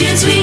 Chance we